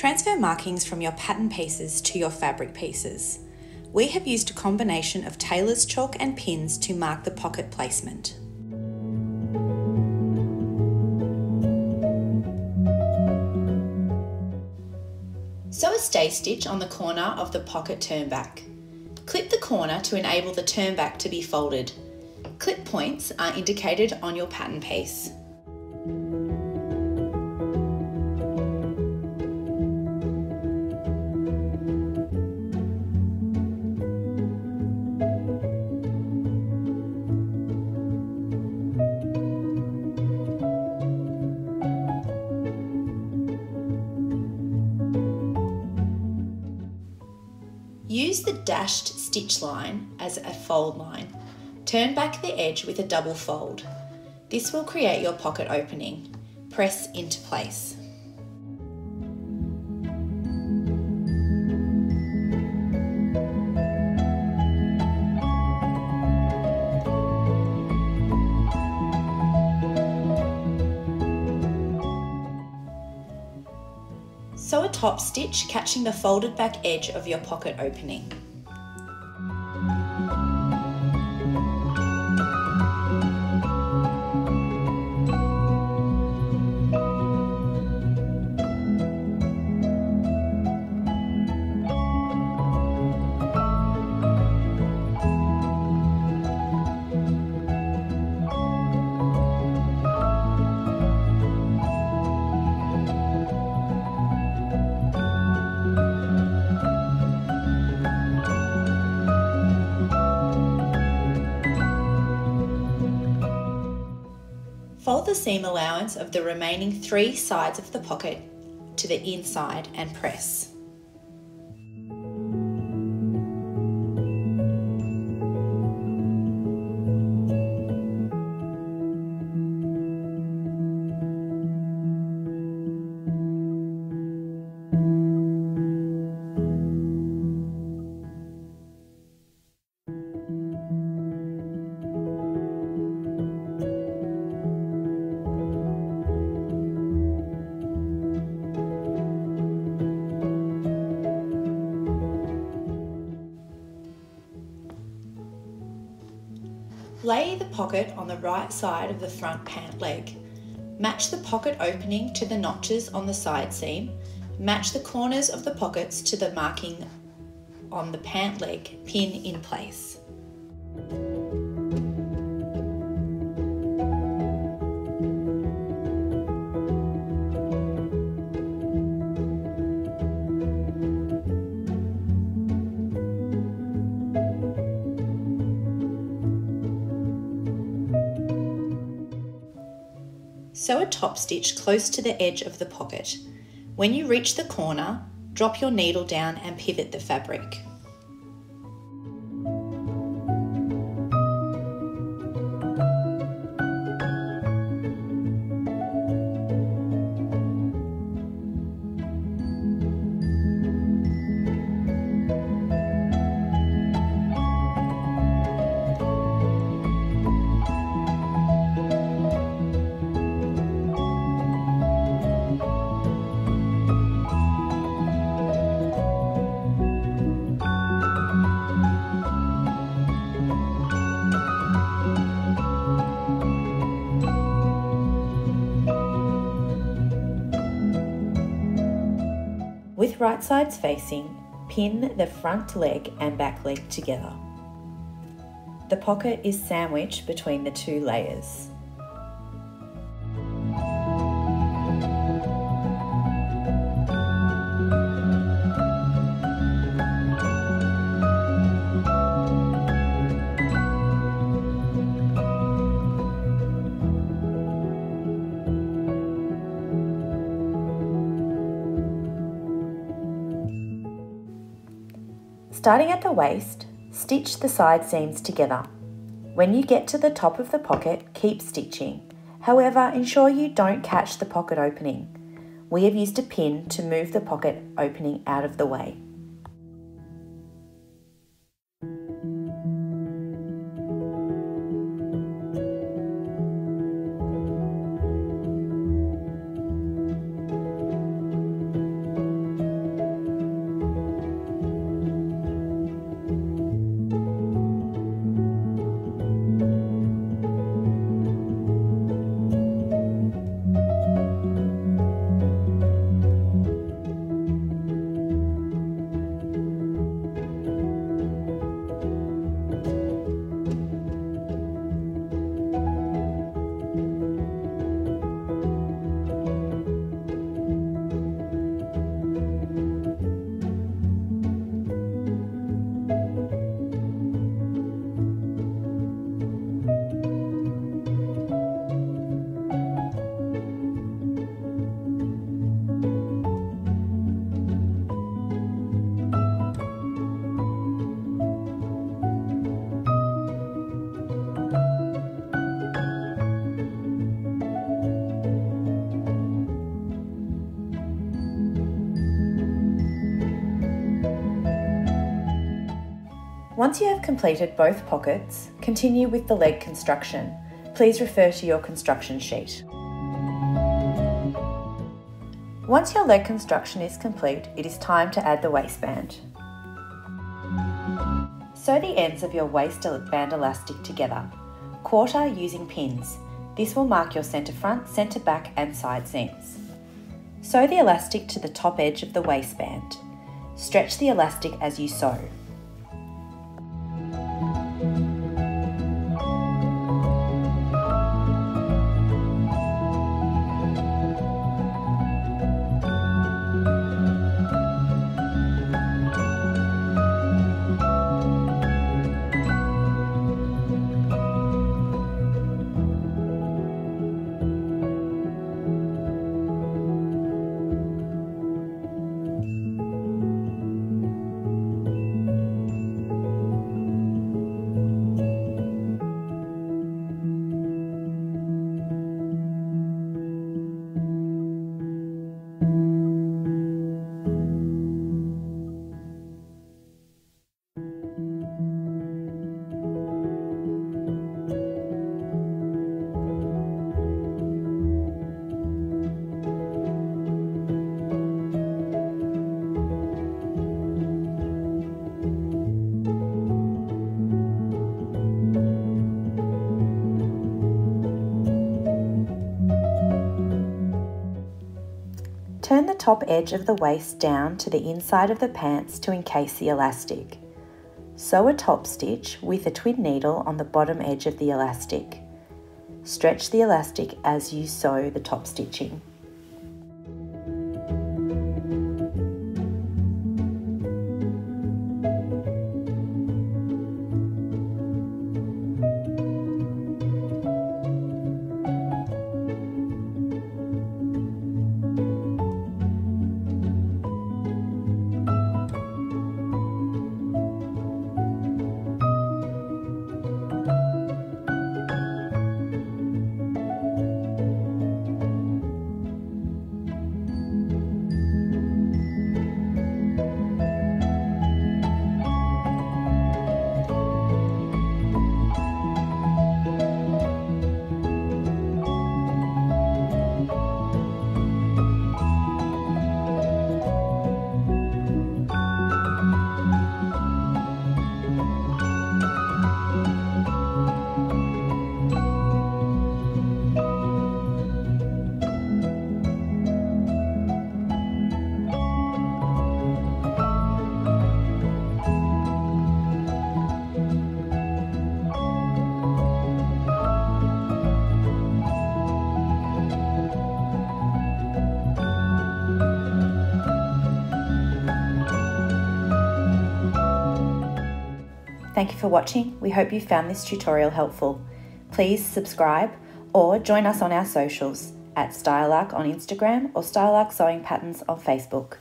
Transfer markings from your pattern pieces to your fabric pieces. We have used a combination of tailor's chalk and pins to mark the pocket placement. Sew a stay stitch on the corner of the pocket turn back. Clip the corner to enable the turn back to be folded. Clip points are indicated on your pattern piece. Use the dashed stitch line as a fold line. Turn back the edge with a double fold. This will create your pocket opening. Press into place. Sew a top stitch catching the folded back edge of your pocket opening. The seam allowance of the remaining three sides of the pocket to the inside and press. Pocket on the right side of the front pant leg. Match the pocket opening to the notches on the side seam. Match the corners of the pockets to the marking on the pant leg, pin in place. Sew a top stitch close to the edge of the pocket. When you reach the corner, drop your needle down and pivot the fabric. Right sides facing, pin the front leg and back leg together. The pocket is sandwiched between the two layers. Starting at the waist, stitch the side seams together. When you get to the top of the pocket, keep stitching. However, ensure you don't catch the pocket opening. We have used a pin to move the pocket opening out of the way. Once you have completed both pockets, continue with the leg construction. Please refer to your construction sheet. Once your leg construction is complete, it is time to add the waistband. Sew the ends of your waistband elastic together. Quarter using pins. This will mark your centre front, centre back and side seams. Sew the elastic to the top edge of the waistband. Stretch the elastic as you sew. Top edge of the waist down to the inside of the pants to encase the elastic. Sew a top stitch with a twin needle on the bottom edge of the elastic. Stretch the elastic as you sew the top stitching. Thank you for watching. We hope you found this tutorial helpful. Please subscribe or join us on our socials at Style Arc on Instagram or Style Arc Sewing Patterns on Facebook.